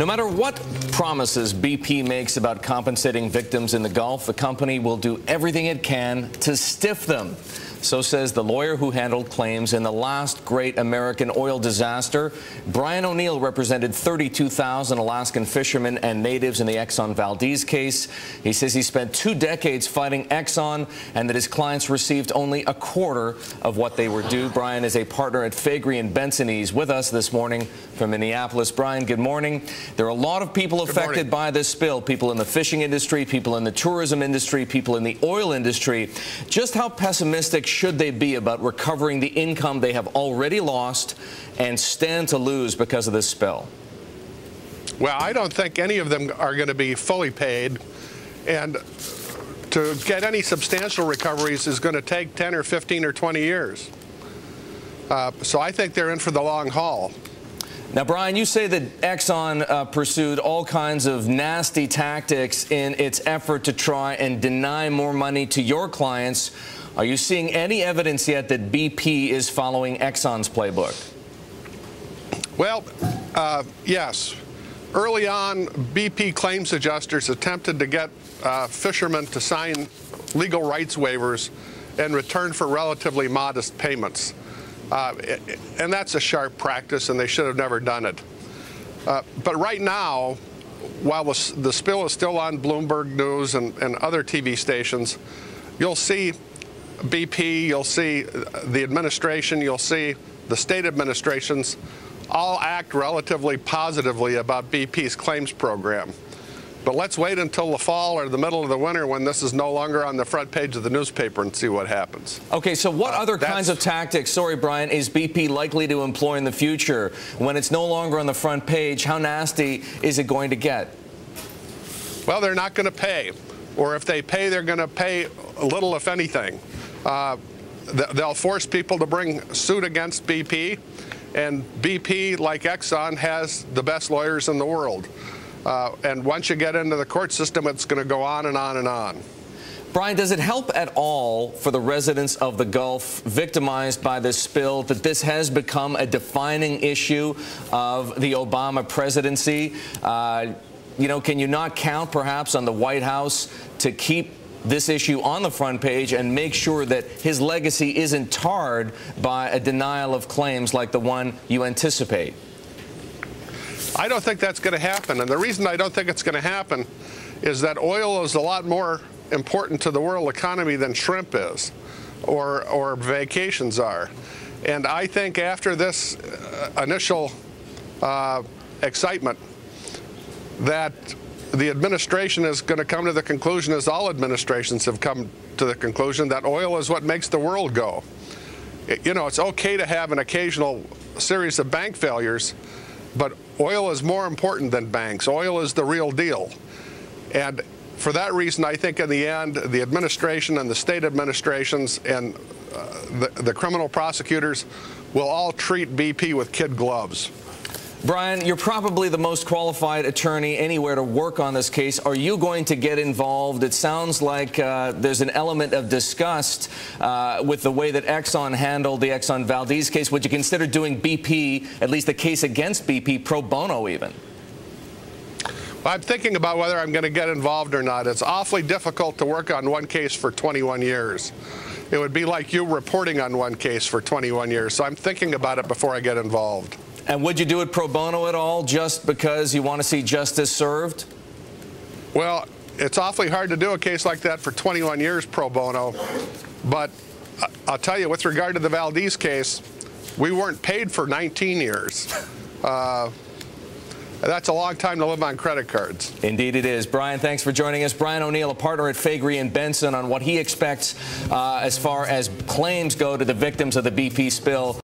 No matter what promises BP makes about compensating victims in the Gulf, the company will do everything it can to stiff them. So says the lawyer who handled claims in the last great American oil disaster. Brian O'Neill represented 32,000 Alaskan fishermen and natives in the Exxon Valdez case. He says he spent two decades fighting Exxon and that his clients received only a quarter of what they were due. Brian is a partner at Faegre and Benson. He's with us this morning from Minneapolis. Brian, good morning. There are a lot of people affected by this spill, people in the fishing industry, people in the tourism industry, people in the oil industry. Just how pessimistic should they be about recovering the income they have already lost and stand to lose because of this spill? Well, I don't think any of them are going to be fully paid. And to get any substantial recoveries is going to take 10 or 15 or 20 years. Uh, so I think they're in for the long haul. Now, Brian, you say that Exxon uh, pursued all kinds of nasty tactics in its effort to try and deny more money to your clients. Are you seeing any evidence yet that BP is following Exxon's playbook? Well, uh, yes. Early on, BP claims adjusters attempted to get uh, fishermen to sign legal rights waivers in return for relatively modest payments. Uh, and that's a sharp practice, and they should have never done it. Uh, but right now, while the, the, spill is still on Bloomberg News and, and other TV stations, you'll see BP, you'll see the administration, you'll see the state administrations all act relatively positively about BP's claims program. But let's wait until the fall or the middle of the winter when this is no longer on the front page of the newspaper and see what happens. Okay, so what uh, other kinds of tactics, sorry, Brian, is BP likely to employ in the future when it's no longer on the front page? How nasty is it going to get? Well, they're not going to pay. Or if they pay, they're going to pay little, if anything. Uh, they'll force people to bring suit against BP, and BP, like Exxon, has the best lawyers in the world. Uh, and once you get into the court system, it's going to go on and on and on. Brian, does it help at all for the residents of the Gulf victimized by this spill that this has become a defining issue of the Obama presidency? Uh, you know, can you not count perhaps on the White House to keep this issue on the front page and make sure that his legacy isn't tarred by a denial of claims like the one you anticipate? I don't think that's going to happen. And the reason I don't think it's going to happen is that oil is a lot more important to the world economy than shrimp is or, or vacations are. And I think after this uh, initial uh, excitement that the administration is going to come to the conclusion, as all administrations have come to the conclusion, that oil is what makes the world go. It, you know, it's okay to have an occasional series of bank failures, but oil is more important than banks. Oil is the real deal. And for that reason, I think in the end, the administration and the state administrations and uh, the, the criminal prosecutors will all treat BP with kid gloves. Brian, you're probably the most qualified attorney anywhere to work on this case. Are you going to get involved? It sounds like uh, there's an element of disgust uh, with the way that Exxon handled the Exxon Valdez case. Would you consider doing BP, at least the case against BP, pro bono even? I'm thinking about whether I'm going to get involved or not. It's awfully difficult to work on one case for 21 years. It would be like you reporting on one case for 21 years. So I'm thinking about it before I get involved. And would you do it pro bono at all just because you want to see justice served? Well, it's awfully hard to do a case like that for 21 years pro bono. But I'll tell you, with regard to the Valdez case, we weren't paid for 19 years. Uh, that's a long time to live on credit cards. Indeed it is. Brian, thanks for joining us. Brian O'Neill, a partner at Faegre and Benson on what he expects uh, as far as claims go to the victims of the BP spill.